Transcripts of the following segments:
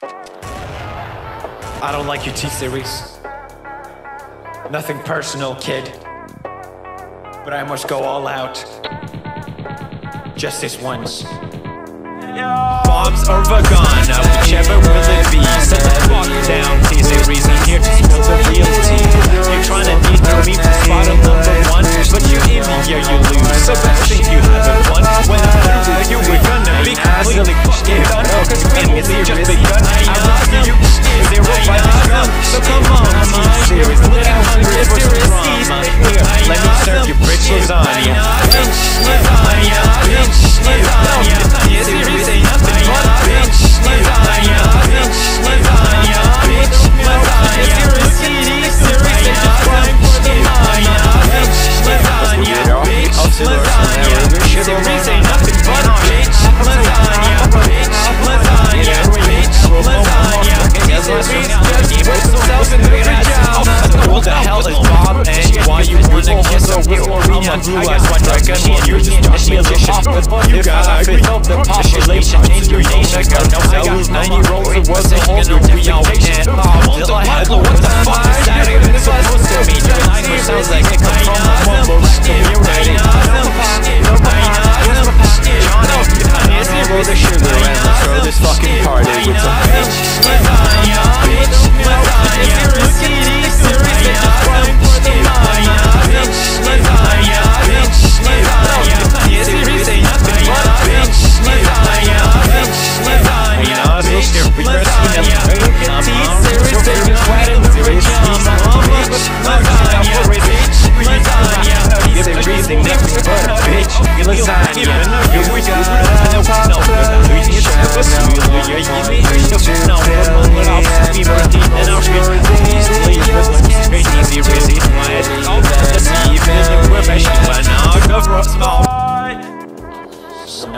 I don't like your T-Series. Nothing personal, kid. But I must go all out. Just this once. Bombs or Vagana, whichever will it be. Set the bar down T-Series lasagna, bitch lasagna, bitch lasagna. bitch lasagna, bitch lasagna, bitch lasagna, bitch lasagna, bitch lasagna, bitch lasagna. bitch lasagna, bitch lasagna, bitch lasagna, bitch lasagna, bitch lasagna. Serious, runs I got one record More just Touch me as a office If I fit up the population. Change your name I got no cells 90 rolls of words of holes We are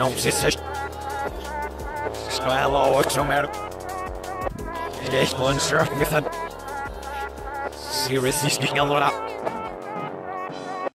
Não precisa. Ela outro merda. Ele é sponsor. Se resistir, galera